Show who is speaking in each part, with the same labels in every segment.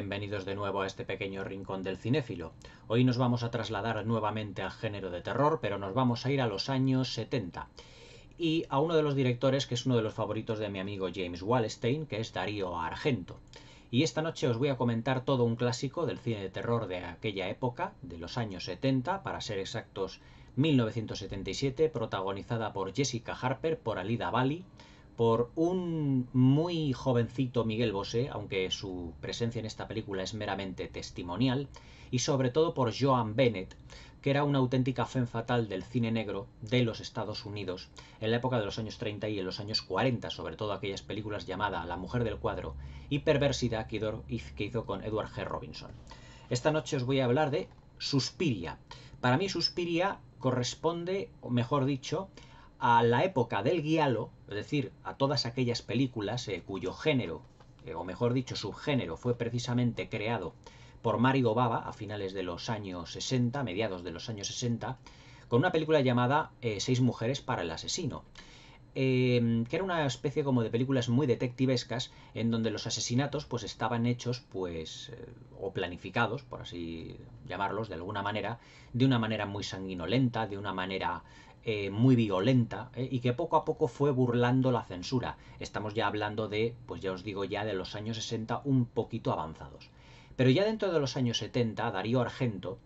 Speaker 1: bienvenidos de nuevo a este pequeño rincón del cinéfilo. Hoy nos vamos a trasladar nuevamente al género de terror, pero nos vamos a ir a los años 70 y a uno de los directores que es uno de los favoritos de mi amigo James Wallstein, que es Darío Argento. Y esta noche os voy a comentar todo un clásico del cine de terror de aquella época, de los años 70, para ser exactos 1977, protagonizada por Jessica Harper, por Alida Bali, por un muy jovencito Miguel Bosé, aunque su presencia en esta película es meramente testimonial, y sobre todo por Joan Bennett, que era una auténtica fe fatal del cine negro de los Estados Unidos en la época de los años 30 y en los años 40, sobre todo aquellas películas llamadas La mujer del cuadro y Perversidad que hizo con Edward G. Robinson. Esta noche os voy a hablar de Suspiria. Para mí Suspiria corresponde, o mejor dicho, a la época del guialo, es decir, a todas aquellas películas eh, cuyo género, eh, o mejor dicho, subgénero, fue precisamente creado por Mario Baba a finales de los años 60, mediados de los años 60, con una película llamada eh, Seis mujeres para el asesino. Em, que era una especie como de películas muy detectivescas en donde los asesinatos pues estaban hechos pues o planificados por así llamarlos de alguna manera de una manera muy sanguinolenta de una manera eh, muy violenta eh, y que poco a poco fue burlando la censura. Estamos ya hablando de, pues ya os digo, ya de los años 60 un poquito avanzados. Pero ya dentro de los años 70, Darío Argento,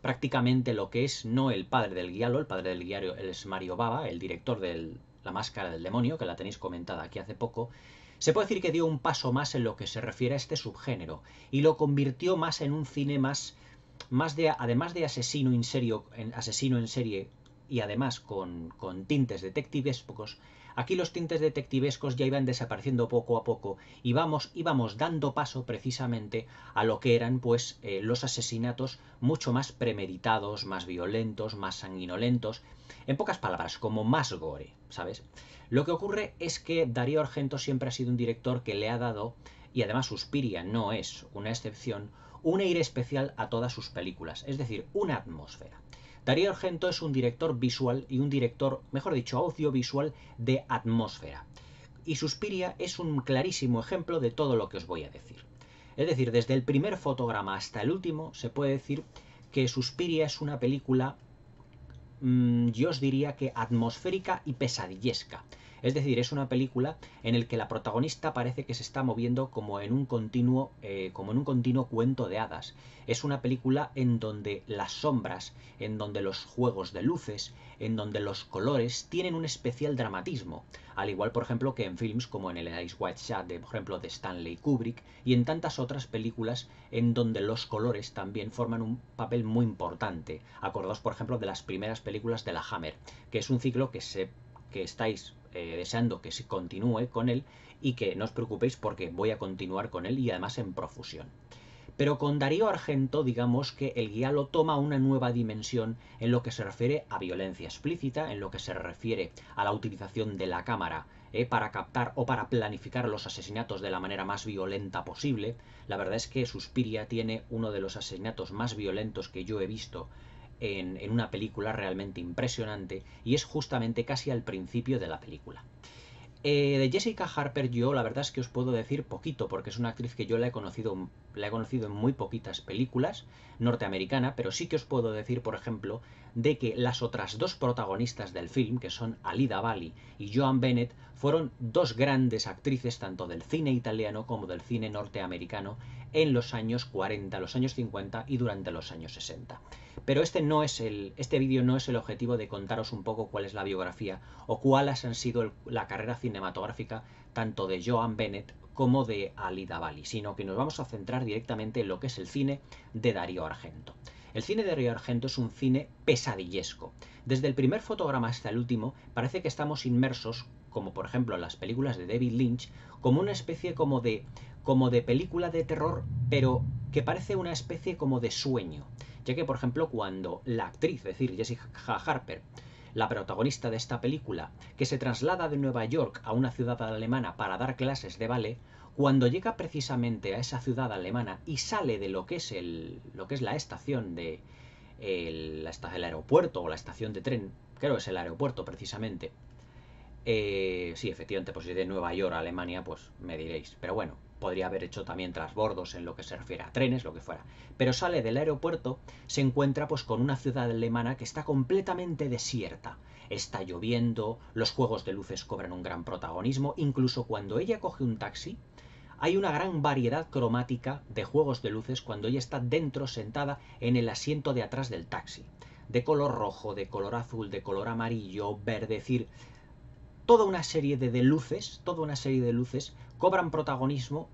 Speaker 1: prácticamente lo que es no el padre del guialo, el padre del guiario es Mario Baba, el director de La Máscara del Demonio, que la tenéis comentada aquí hace poco, se puede decir que dio un paso más en lo que se refiere a este subgénero y lo convirtió más en un cine más, más de, además de asesino en, serio, asesino en serie y además con, con tintes detectivescos, aquí los tintes detectivescos ya iban desapareciendo poco a poco y vamos, íbamos dando paso precisamente a lo que eran pues eh, los asesinatos mucho más premeditados, más violentos, más sanguinolentos, en pocas palabras, como más gore, ¿sabes? Lo que ocurre es que Darío Argento siempre ha sido un director que le ha dado, y además Suspiria no es una excepción, un aire especial a todas sus películas, es decir, una atmósfera. Darío Argento es un director visual y un director, mejor dicho, audiovisual de atmósfera. Y Suspiria es un clarísimo ejemplo de todo lo que os voy a decir. Es decir, desde el primer fotograma hasta el último, se puede decir que Suspiria es una película, mm, yo os diría que atmosférica y pesadillesca. Es decir, es una película en la que la protagonista parece que se está moviendo como en un continuo, eh, como en un continuo cuento de hadas. Es una película en donde las sombras, en donde los juegos de luces, en donde los colores tienen un especial dramatismo. Al igual, por ejemplo, que en films como en el Ice White Shot, de, por ejemplo, de Stanley Kubrick, y en tantas otras películas en donde los colores también forman un papel muy importante. Acordaos, por ejemplo, de las primeras películas de la Hammer, que es un ciclo que se que estáis eh, deseando que se continúe con él y que no os preocupéis porque voy a continuar con él y además en profusión. Pero con Darío Argento digamos que el guialo toma una nueva dimensión en lo que se refiere a violencia explícita, en lo que se refiere a la utilización de la cámara eh, para captar o para planificar los asesinatos de la manera más violenta posible. La verdad es que Suspiria tiene uno de los asesinatos más violentos que yo he visto en, una película realmente impresionante y es justamente casi al principio de la película. Eh, de Jessica Harper yo la verdad es que os puedo decir poquito porque es una actriz que yo la he conocido la he conocido en muy poquitas películas norteamericana, pero sí que os puedo decir, por ejemplo, de que las otras dos protagonistas del film, que son Alida Bali y Joan Bennett, fueron dos grandes actrices tanto del cine italiano como del cine norteamericano en los años 40, los años 50 y durante los años 60. Pero este no es el este vídeo no es el objetivo de contaros un poco cuál es la biografía o cuáles han sido la carrera cinematográfica tanto de Joan Bennett como de Alida Bali, sino que nos vamos a centrar directamente en lo que es el cine de Darío Argento. El cine de Darío Argento es un cine pesadillesco. Desde el primer fotograma hasta el último parece que estamos inmersos, como por ejemplo en las películas de David Lynch, como una especie como de como de película de terror, pero que parece una especie como de sueño, ya que por ejemplo cuando la actriz, es decir, Jessica Harper, la protagonista de esta película, que se traslada de Nueva York a una ciudad alemana para dar clases de ballet, cuando llega precisamente a esa ciudad alemana y sale de lo que es, el, lo que es la estación de el, el aeropuerto o la estación de tren, creo que es el aeropuerto precisamente, eh, sí, efectivamente, pues si de Nueva York a Alemania, pues me diréis. Pero bueno, podría haber hecho también transbordos en lo que se refiere a trenes, lo que fuera. Pero sale del aeropuerto, se encuentra pues con una ciudad alemana que está completamente desierta. Está lloviendo, los juegos de luces cobran un gran protagonismo, incluso cuando ella coge un taxi, hay una gran variedad cromática de juegos de luces cuando ella está dentro sentada en el asiento de atrás del taxi. De color rojo, de color azul, de color amarillo, verde, decir, toda una serie de, de luces, toda una serie de luces cobran protagonismo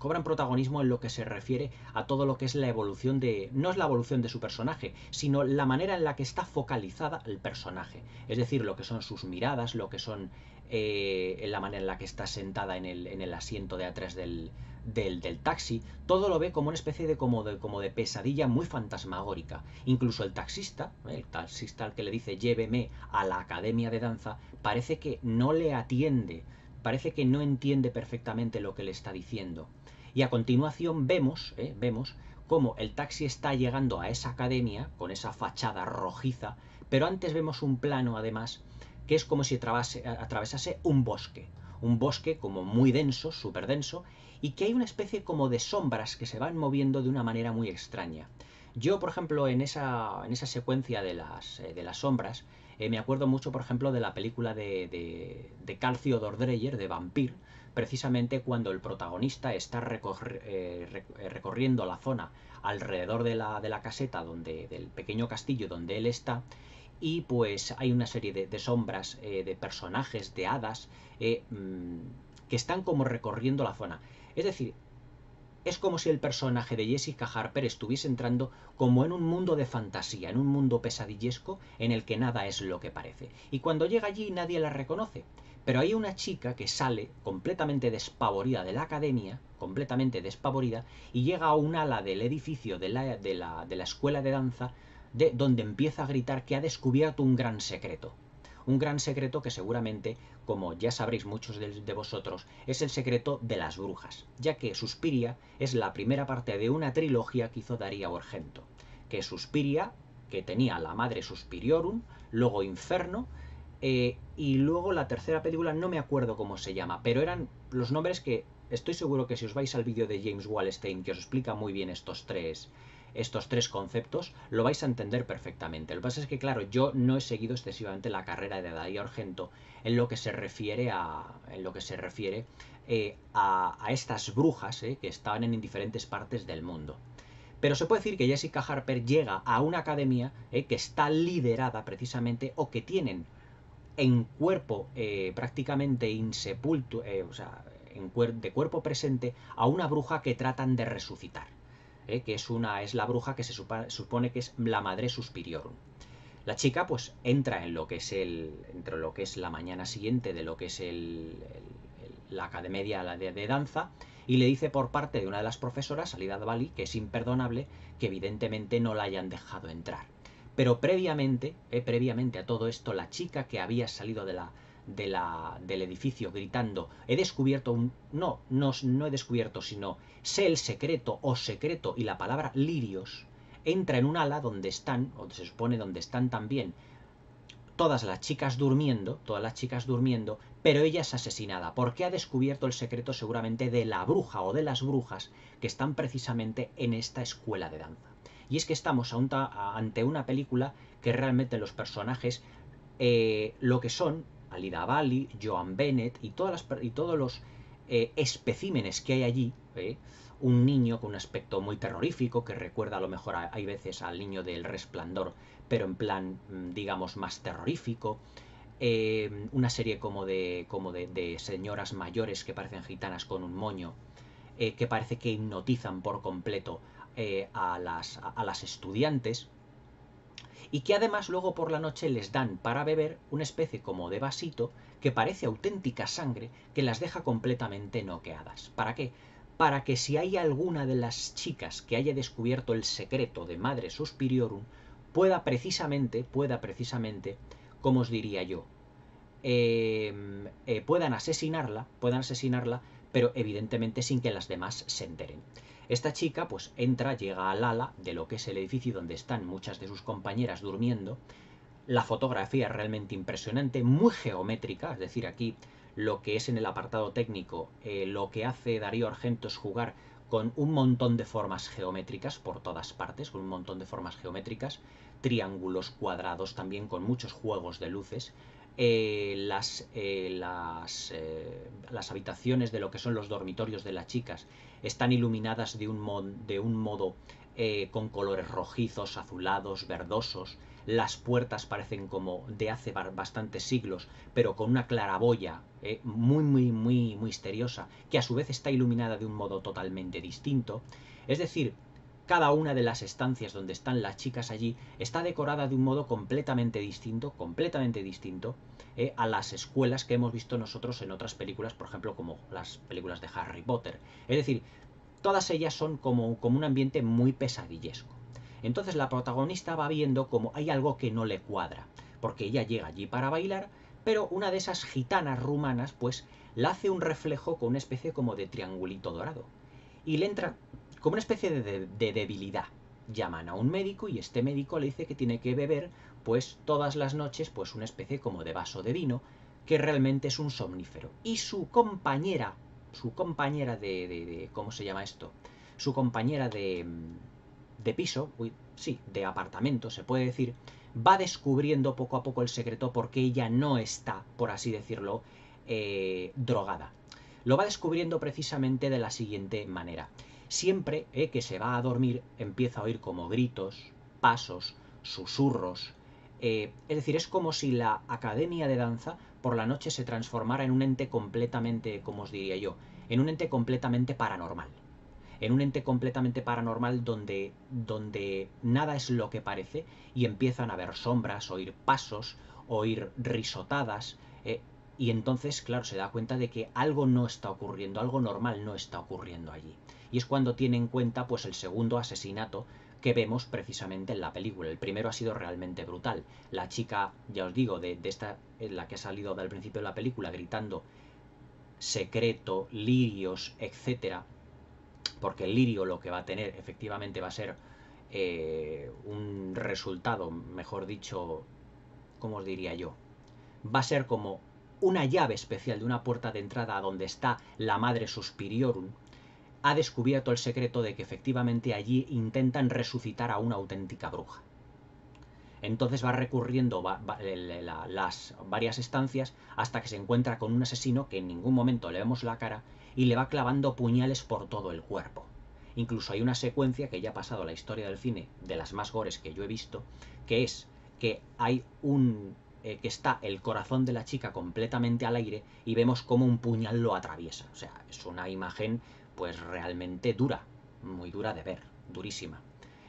Speaker 1: cobran protagonismo en lo que se refiere a todo lo que es la evolución de no es la evolución de su personaje, sino la manera en la que está focalizada el personaje, es decir, lo que son sus miradas, lo que son eh, la manera en la que está sentada en el, en el asiento de atrás del, del, del, taxi, todo lo ve como una especie de como, de como de pesadilla muy fantasmagórica. Incluso el taxista, el taxista al que le dice lléveme a la academia de danza, parece que no le atiende parece que no entiende perfectamente lo que le está diciendo. Y a continuación vemos, eh, vemos cómo el taxi está llegando a esa academia con esa fachada rojiza, pero antes vemos un plano además que es como si atravesase un bosque, un bosque como muy denso, súper denso, y que hay una especie como de sombras que se van moviendo de una manera muy extraña. Yo, por ejemplo, en esa, en esa secuencia de las, eh, de las sombras, eh, me acuerdo mucho, por ejemplo, de la película de, de, de Carl Theodor Dreyer, de Vampir, precisamente cuando el protagonista está eh, recorriendo la zona alrededor de la, de la, caseta, donde, del pequeño castillo donde él está, y pues hay una serie de, sombras, de personajes, de hadas, mm, que están como recorriendo la zona. Es decir, es como si el personaje de Jessica Harper estuviese entrando como en un mundo de fantasía, en un mundo pesadillesco en el que nada es lo que parece. Y cuando llega allí nadie la reconoce. Pero hay una chica que sale completamente despavorida de la academia, completamente despavorida, y llega a un ala del edificio de la, de la, de la escuela de danza, de, donde empieza a gritar que ha descubierto un gran secreto. Un gran secreto que seguramente, como ya sabréis muchos de, vosotros, es el secreto de las brujas, ya que Suspiria es la primera parte de una trilogía que hizo Darío Argento, que Suspiria, que tenía la madre Suspiriorum, luego Inferno, eh, y luego la tercera película no me acuerdo cómo se llama, pero eran los nombres que estoy seguro que si os vais al vídeo de James Wallstein, que os explica muy bien estos tres, estos tres conceptos, lo vais a entender perfectamente. Lo que pasa es que, claro, yo no he seguido excesivamente la carrera de Darío Argento en lo que se refiere a, en lo que se refiere, eh, a, estas brujas eh, que estaban en diferentes partes del mundo. Pero se puede decir que Jessica Harper llega a una academia eh, que está liderada precisamente o que tienen en cuerpo prácticamente insepulto, o sea, en de cuerpo presente a una bruja que tratan de resucitar. ¿Eh? que es, una, es la bruja que se supone que es la madre suspiriorum. La chica pues entra en lo que es el entre lo que es la mañana siguiente de lo que es el, la academia de, de, danza y le dice por parte de una de las profesoras, Salida Bali, que es imperdonable que evidentemente no la hayan dejado entrar. Pero previamente, eh, previamente a todo esto, la chica que había salido de la, de la, del edificio gritando, he descubierto un... No, no, no he descubierto, sino sé el secreto o secreto y la palabra lirios entra en un ala donde están, o se supone donde están también todas las chicas durmiendo, todas las chicas durmiendo, pero ella es asesinada, porque ha descubierto el secreto seguramente de la bruja o de las brujas que están precisamente en esta escuela de danza. Y es que estamos ante una película que realmente los personajes eh, lo que son Alida Bali, Joan Bennett y, todas las, y todos los eh, especímenes que hay allí, ¿eh? un niño con un aspecto muy terrorífico que recuerda a lo mejor hay veces al niño del resplandor, pero en plan, mm, digamos, más terrorífico. Eh, una serie como de, como de, señoras mayores que parecen gitanas con un moño, que parece que hipnotizan por completo a, las, a las estudiantes y que además luego por la noche les dan para beber una especie como de vasito que parece auténtica sangre que las deja completamente noqueadas. ¿Para qué? Para que si hay alguna de las chicas que haya descubierto el secreto de Madre Suspiriorum, pueda precisamente, pueda precisamente, como os diría yo, em, eh, puedan asesinarla, puedan asesinarla, pero evidentemente sin que las demás se enteren. Esta chica pues entra, llega al ala de lo que es el edificio donde están muchas de sus compañeras durmiendo. La fotografía es realmente impresionante, muy geométrica, es decir, aquí lo que es en el apartado técnico, eh, lo que hace Darío Argento es jugar con un montón de formas geométricas por todas partes, con un montón de formas geométricas, triángulos, cuadrados, también con muchos juegos de luces. Eh, las, eh, las, las, habitaciones de lo que son los dormitorios de las chicas están iluminadas de un, de un modo con colores rojizos, azulados, verdosos, las puertas parecen como de hace bastantes siglos, pero con una claraboya eh, muy, muy, muy misteriosa, que a su vez está iluminada de un modo totalmente distinto. Es decir, cada una de las estancias donde están las chicas allí está decorada de un modo completamente distinto, completamente distinto eh, a las escuelas que hemos visto nosotros en otras películas, por ejemplo, como las películas de Harry Potter. Es decir, todas ellas son como, como un ambiente muy pesadillesco. Entonces la protagonista va viendo como hay algo que no le cuadra, porque ella llega allí para bailar, pero una de esas gitanas rumanas pues la hace un reflejo con una especie como de triangulito dorado. Y le entra como una especie de, de debilidad. Llaman a un médico y este médico le dice que tiene que beber pues todas las noches pues una especie como de vaso de vino que realmente es un somnífero. Y su compañera, su compañera de, de, ¿cómo se llama esto? Su compañera de, de piso, sí, de apartamento, se puede decir, va descubriendo poco a poco el secreto porque ella no está, por así decirlo, eh, drogada. Lo va descubriendo precisamente de la siguiente manera. Siempre eh, que se va a dormir empieza a oír como gritos, pasos, susurros. Eh, es decir, es como si la academia de danza por la noche se transformara en un ente completamente, como os diría yo, en un ente completamente paranormal en un ente completamente paranormal donde, donde nada es lo que parece y empiezan a ver sombras, oír pasos, oír risotadas. Eh, y entonces, claro, se da cuenta de que algo no está ocurriendo, algo normal no está ocurriendo allí. Y es cuando tiene en cuenta pues el segundo asesinato que vemos precisamente en la película. El primero ha sido realmente brutal. La chica, ya os digo, de, esta, la que ha salido del principio de la película gritando secreto, lirios, etcétera, porque el lirio lo que va a tener efectivamente va a ser eh, un resultado, mejor dicho, ¿cómo os diría yo? Va a ser como una llave especial de una puerta de entrada a donde está la Madre Suspiriorum, ha descubierto el secreto de que efectivamente allí intentan resucitar a una auténtica bruja. Entonces va recurriendo las varias estancias hasta que se encuentra con un asesino que en ningún momento le vemos la cara y le va clavando puñales por todo el cuerpo. Incluso hay una secuencia que ya ha pasado la historia del cine, de las más gores que yo he visto, que es que hay un eh, que está el corazón de la chica completamente al aire y vemos como un puñal lo atraviesa. O sea, es una imagen pues realmente dura, muy dura de ver, durísima.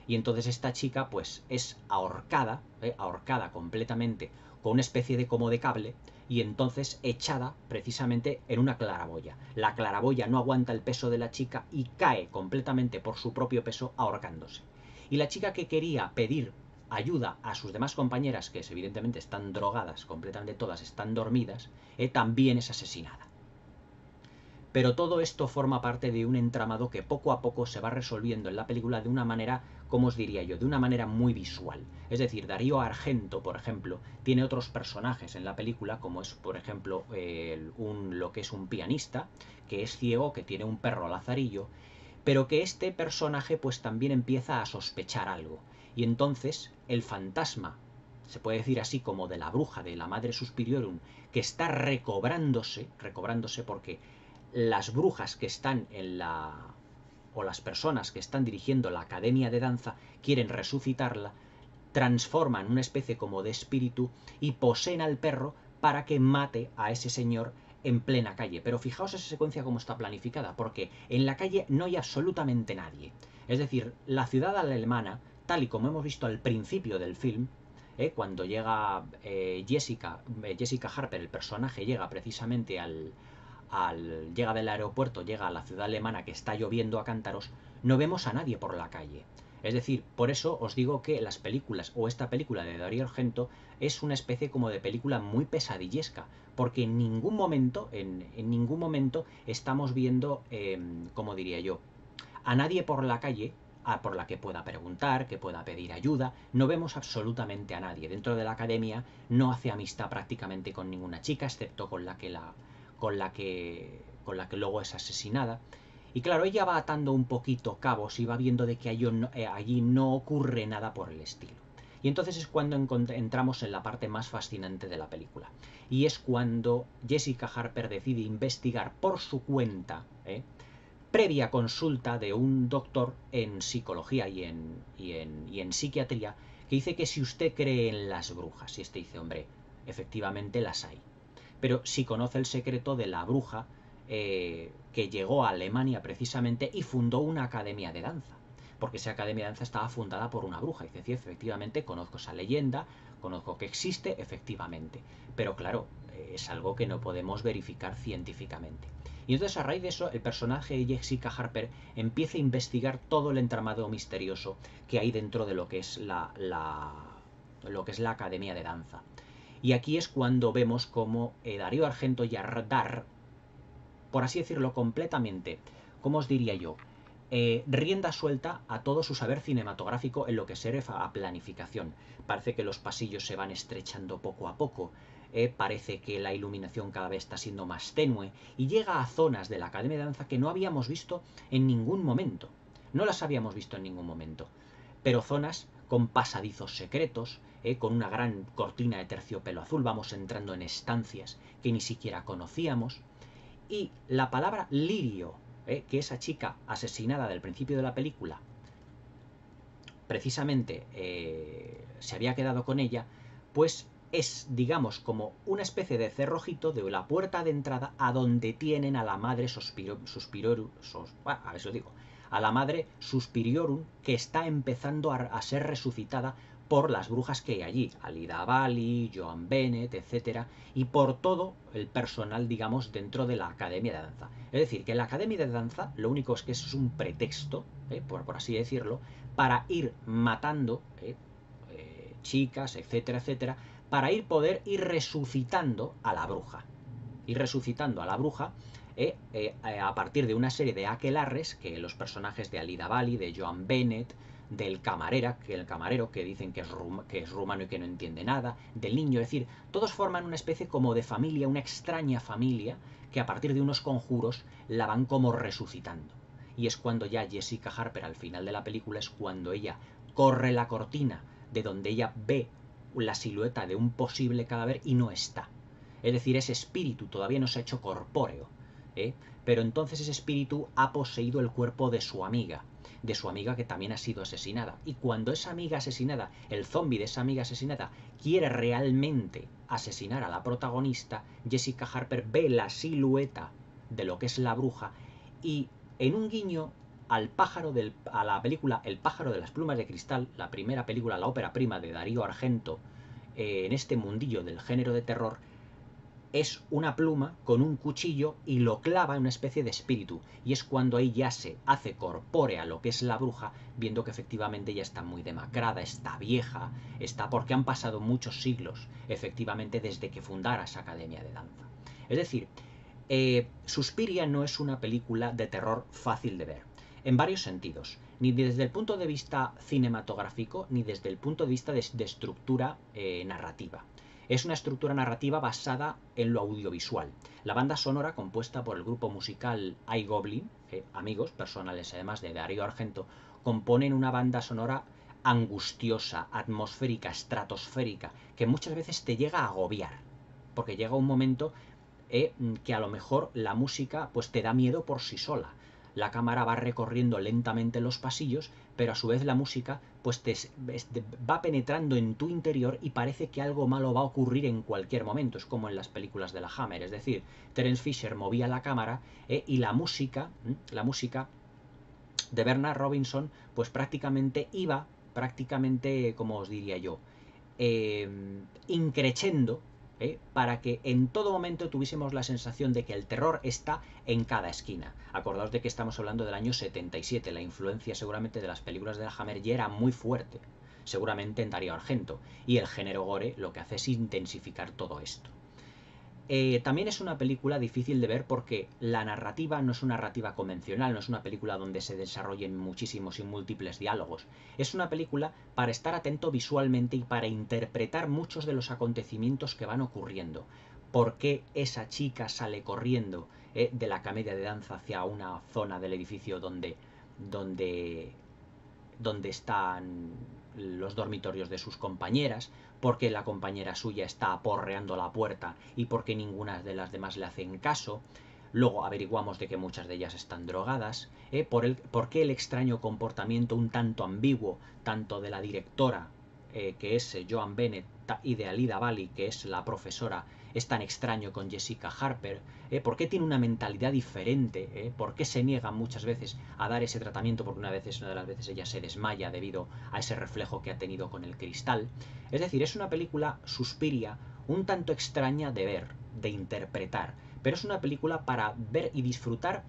Speaker 1: Y entonces esta chica pues es ahorcada, eh, ahorcada completamente con una especie de como de cable y entonces echada precisamente en una claraboya. La claraboya no aguanta el peso de la chica y cae completamente por su propio peso ahorcándose. Y la chica que quería pedir ayuda a sus demás compañeras, que evidentemente están drogadas, completamente todas están dormidas, eh, también es asesinada. Pero todo esto forma parte de un entramado que poco a poco se va resolviendo en la película de una manera, como os diría yo, de una manera muy visual. Es decir, Darío Argento, por ejemplo, tiene otros personajes en la película, como es, por ejemplo, un, lo que es un pianista, que es ciego, que tiene un perro lazarillo, pero que este personaje pues también empieza a sospechar algo. Y entonces el fantasma, se puede decir así como de la bruja, de la Madre Suspiriorum, que está recobrándose, recobrándose porque las brujas que están en la o las personas que están dirigiendo la academia de danza quieren resucitarla, transforman una especie como de espíritu y poseen al perro para que mate a ese señor en plena calle. Pero fijaos esa secuencia como está planificada, porque en la calle no hay absolutamente nadie. Es decir, la ciudad alemana, tal y como hemos visto al principio del film, ¿eh? cuando llega eh, Jessica, eh, Jessica Harper, el personaje llega precisamente al, al, llega del aeropuerto, llega a la ciudad alemana que está lloviendo a cántaros, no vemos a nadie por la calle. Es decir, por eso os digo que las películas o esta película de Darío Argento es una especie como de película muy pesadillesca, porque en ningún momento, en, ningún momento estamos viendo, em, como diría yo, a nadie por la calle a por la que pueda preguntar, que pueda pedir ayuda. No vemos absolutamente a nadie. Dentro de la academia no hace amistad prácticamente con ninguna chica, excepto con la que la, con la que, con la que luego es asesinada. Y claro, ella va atando un poquito cabos y va viendo de que allí no, eh, allí no ocurre nada por el estilo. Y entonces es cuando entramos en la parte más fascinante de la película. Y es cuando Jessica Harper decide investigar por su cuenta, ¿eh? previa consulta de un doctor en psicología y en, y en, y en psiquiatría, que dice que si usted cree en las brujas, y este dice, hombre, efectivamente las hay. Pero si conoce el secreto de la bruja eh, que llegó a Alemania precisamente y fundó una academia de danza. Porque esa academia de danza estaba fundada por una bruja. Y dice, sí, efectivamente, conozco esa leyenda, conozco que existe, efectivamente. Pero claro, eh, es algo que no podemos verificar científicamente. Y entonces a raíz de eso, el personaje de Jessica Harper empieza a investigar todo el entramado misterioso que hay dentro de lo que es la lo que es la academia de danza. Y aquí es cuando vemos como eh, Darío Argento y Ardar, por así decirlo completamente, como os diría yo, eh, rienda suelta a todo su saber cinematográfico en lo que se refiere a planificación. Parece que los pasillos se van estrechando poco a poco, eh, parece que la iluminación cada vez está siendo más tenue y llega a zonas de la Academia de Danza que no habíamos visto en ningún momento. No las habíamos visto en ningún momento. Pero zonas con pasadizos secretos, eh, con una gran cortina de terciopelo azul, vamos entrando en estancias que ni siquiera conocíamos. Y la palabra lirio, eh, que esa chica asesinada del principio de la película, precisamente eh, se había quedado con ella, pues es, digamos, como una especie de cerrojito de la puerta de entrada a donde tienen a la madre suspiro, a ver digo, a la madre suspiriorum que está empezando a ser resucitada por las brujas que hay allí, Alida Bali, Joan Bennett, etc. Y por todo el personal, digamos, dentro de la Academia de Danza. Es decir, que la Academia de Danza lo único es que es un pretexto, ¿eh? por, así decirlo, para ir matando ¿eh? Eh, chicas, etcétera, etcétera, para ir poder ir resucitando a la bruja. Ir resucitando a la bruja a partir de una serie de aquelarres que los personajes de Alida Bali, de Joan Bennett, del camarera, que el camarero que dicen que es, que es rumano y que no entiende nada, del niño, es decir, todos forman una especie como de familia, una extraña familia, que a partir de unos conjuros la van como resucitando. Y es cuando ya Jessica Harper al final de la película es cuando ella corre la cortina de donde ella ve la silueta de un posible cadáver y no está. Es decir, ese espíritu todavía no se ha hecho corpóreo. ¿eh? Pero entonces ese espíritu ha poseído el cuerpo de su amiga de su amiga que también ha sido asesinada. Y cuando esa amiga asesinada, el zombie de esa amiga asesinada, quiere realmente asesinar a la protagonista, Jessica Harper ve la silueta de lo que es la bruja y en un guiño al pájaro del, a la película El pájaro de las plumas de cristal, la primera película, la ópera prima de Darío Argento, eh, en este mundillo del género de terror, es una pluma con un cuchillo y lo clava en una especie de espíritu. Y es cuando ahí ya se hace corpórea lo que es la bruja, viendo que efectivamente ya está muy demacrada, está vieja, está porque han pasado muchos siglos, efectivamente, desde que fundara esa academia de danza. Es decir, eh, Suspiria no es una película de terror fácil de ver, en varios sentidos, ni desde el punto de vista cinematográfico, ni desde el punto de vista de, estructura eh, narrativa. Es una estructura narrativa basada en lo audiovisual. La banda sonora, compuesta por el grupo musical iGoblin, eh, amigos personales además de Darío Argento, componen una banda sonora angustiosa, atmosférica, estratosférica, que muchas veces te llega a agobiar. Porque llega un momento eh, que a lo mejor la música pues te da miedo por sí sola la cámara va recorriendo lentamente los pasillos, pero a su vez la música pues te, va penetrando en tu interior y parece que algo malo va a ocurrir en cualquier momento. Es como en las películas de la Hammer, es decir, Terence Fisher movía la cámara eh, y la música, la música de Bernard Robinson, pues prácticamente iba, prácticamente, como os diría yo, eh, increchendo ¿eh? para que en todo momento tuviésemos la sensación de que el terror está en cada esquina. Acordaos de que estamos hablando del año 77, la influencia seguramente de las películas de la Hammer ya era muy fuerte, seguramente en Darío Argento, y el género gore lo que hace es intensificar todo esto. Eh, también es una película difícil de ver porque la narrativa no es una narrativa convencional, no es una película donde se desarrollen muchísimos y múltiples diálogos. Es una película para estar atento visualmente y para interpretar muchos de los acontecimientos que van ocurriendo. por qué esa chica sale corriendo eh, de la camedia de danza hacia una zona del edificio donde, donde, donde están los dormitorios de sus compañeras, porque la compañera suya está aporreando la puerta y porque ninguna de las demás le hacen caso. Luego averiguamos de que muchas de ellas están drogadas, ¿eh? por, el, por qué el extraño comportamiento un tanto ambiguo, tanto de la directora, eh, que es Joan Bennett, y de Alida Bali, que es la profesora, es tan extraño con Jessica Harper, ¿eh? por qué tiene una mentalidad diferente, ¿Eh? por qué se niega muchas veces a dar ese tratamiento, porque una, vez, una de las veces ella se desmaya debido a ese reflejo que ha tenido con el cristal. Es decir, es una película suspiria, un tanto extraña de ver, de interpretar, pero es una película para ver y disfrutar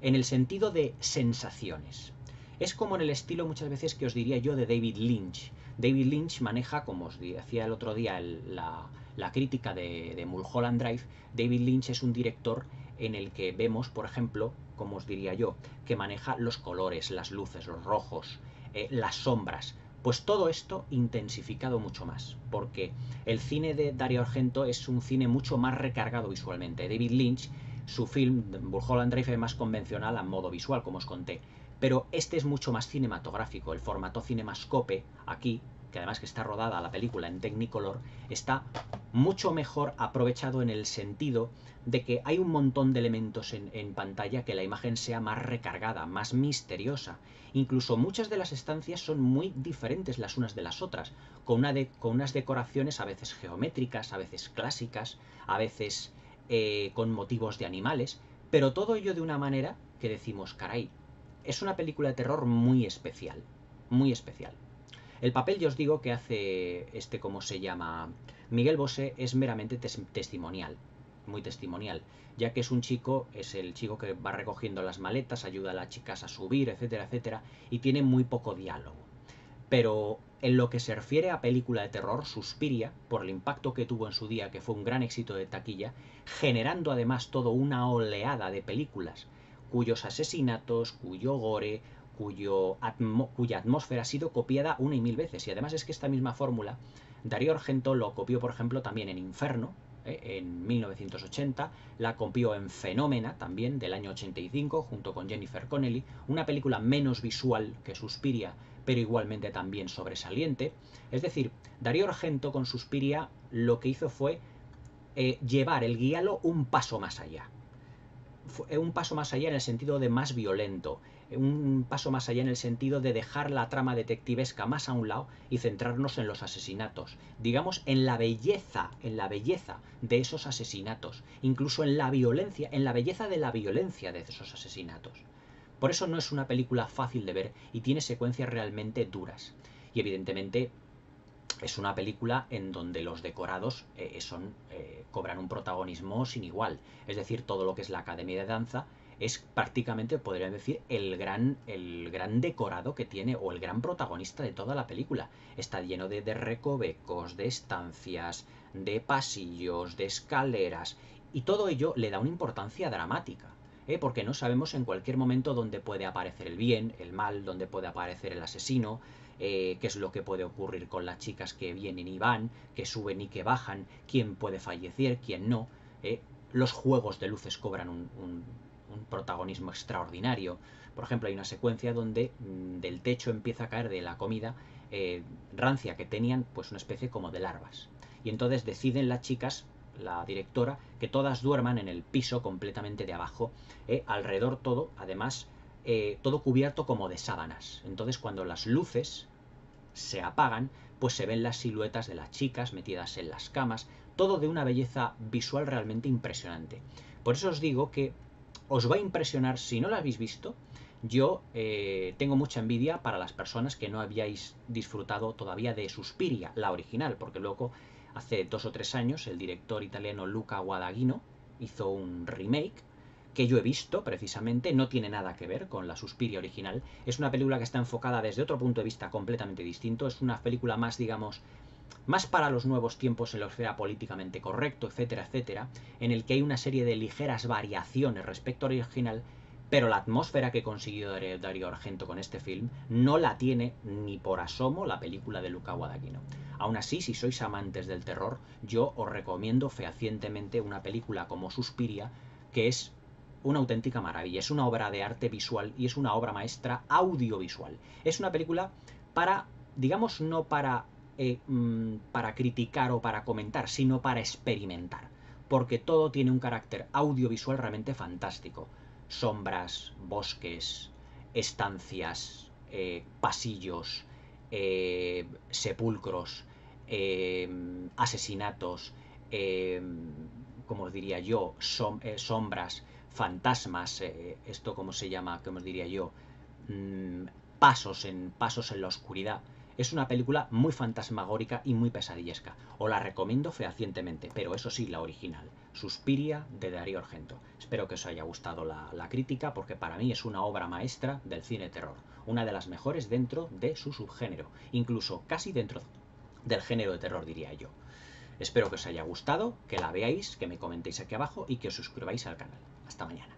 Speaker 1: en el sentido de sensaciones. Es como en el estilo muchas veces que os diría yo de David Lynch. David Lynch maneja, como os decía el otro día, la, crítica de, Mulholland Drive. David Lynch es un director en el que vemos, por ejemplo, como os diría yo, que maneja los colores, las luces, los rojos, eh, las sombras. Pues todo esto intensificado mucho más, porque el cine de Dario Argento es un cine mucho más recargado visualmente. David Lynch, su film Mulholland Drive es más convencional a modo visual, como os conté pero este es mucho más cinematográfico. El formato cinemascope aquí, que además que está rodada la película en Technicolor, está mucho mejor aprovechado en el sentido de que hay un montón de elementos en, pantalla que la imagen sea más recargada, más misteriosa. Incluso muchas de las estancias son muy diferentes las unas de las otras, con, una con unas decoraciones a veces geométricas, a veces clásicas, a veces eh, con motivos de animales, pero todo ello de una manera que decimos, caray, es una película de terror muy especial, muy especial. El papel, yo os digo, que hace este, como se llama, Miguel Bosé, es meramente testimonial, muy testimonial, ya que es un chico, es el chico que va recogiendo las maletas, ayuda a las chicas a subir, etcétera, etcétera, y tiene muy poco diálogo. Pero en lo que se refiere a película de terror, Suspiria, por el impacto que tuvo en su día, que fue un gran éxito de taquilla, generando además todo una oleada de películas cuyos asesinatos, cuyo gore, cuyo cuya atmósfera ha sido copiada una y mil veces. Y además es que esta misma fórmula, Darío Argento lo copió, por ejemplo, también en Inferno, ¿eh? en 1980, la copió en Fenómena, también del año 85, junto con Jennifer Connelly, una película menos visual que Suspiria, pero igualmente también sobresaliente. Es decir, Darío Argento con Suspiria lo que hizo fue eh, llevar el guialo un paso más allá un paso más allá en el sentido de más violento, un paso más allá en el sentido de dejar la trama detectivesca más a un lado y centrarnos en los asesinatos, digamos en la belleza, en la belleza de esos asesinatos, incluso en la violencia, en la belleza de la violencia de esos asesinatos. Por eso no es una película fácil de ver y tiene secuencias realmente duras. Y evidentemente es una película en donde los decorados eh, son, eh, cobran un protagonismo sin igual. Es decir, todo lo que es la Academia de Danza es prácticamente, podría decir, el gran, el gran decorado que tiene o el gran protagonista de toda la película. Está lleno de, recovecos, de estancias, de pasillos, de escaleras y todo ello le da una importancia dramática. ¿eh? porque no sabemos en cualquier momento dónde puede aparecer el bien, el mal, dónde puede aparecer el asesino, eh, qué es lo que puede ocurrir con las chicas que vienen y van, que suben y que bajan, quién puede fallecer, quién no. Eh. Los juegos de luces cobran un, protagonismo extraordinario. Por ejemplo, hay una secuencia donde mm, del techo empieza a caer de la comida eh, rancia que tenían pues una especie como de larvas. Y entonces deciden las chicas, la directora, que todas duerman en el piso completamente de abajo, alrededor todo, además eh, todo cubierto como de sábanas. Entonces cuando las luces se apagan, pues se ven las siluetas de las chicas metidas en las camas, todo de una belleza visual realmente impresionante. Por eso os digo que os va a impresionar si no la habéis visto. Yo eh, tengo mucha envidia para las personas que no habíais disfrutado todavía de Suspiria, la original, porque luego hace dos o tres años el director italiano Luca Guadagnino hizo un remake que yo he visto precisamente, no tiene nada que ver con la Suspiria original. Es una película que está enfocada desde otro punto de vista completamente distinto. Es una película más, digamos, más para los nuevos tiempos en lo que sea políticamente correcto, etcétera, etcétera, en el que hay una serie de ligeras variaciones respecto al original, pero la atmósfera que consiguió Darío Argento con este film no la tiene ni por asomo la película de Luca Guadagnino. Aún así, si sois amantes del terror, yo os recomiendo fehacientemente una película como Suspiria, que es una auténtica maravilla. Es una obra de arte visual y es una obra maestra audiovisual. Es una película para, digamos, no para, eh, mm, para criticar o para comentar, sino para experimentar. Porque todo tiene un carácter audiovisual realmente fantástico sombras, bosques, estancias, eh, pasillos, eh, sepulcros, asesinatos, como os diría yo, sombras, fantasmas, esto como se llama, como os diría yo, mm, pasos en pasos en la oscuridad. Es una película muy fantasmagórica y muy pesadillesca. Os la recomiendo fehacientemente, pero eso sí, la original. Suspiria de Darío Argento. Espero que os haya gustado la, la, crítica porque para mí es una obra maestra del cine terror. Una de las mejores dentro de su subgénero. Incluso casi dentro del género de terror diría yo. Espero que os haya gustado, que la veáis, que me comentéis aquí abajo y que os suscribáis al canal. Hasta mañana.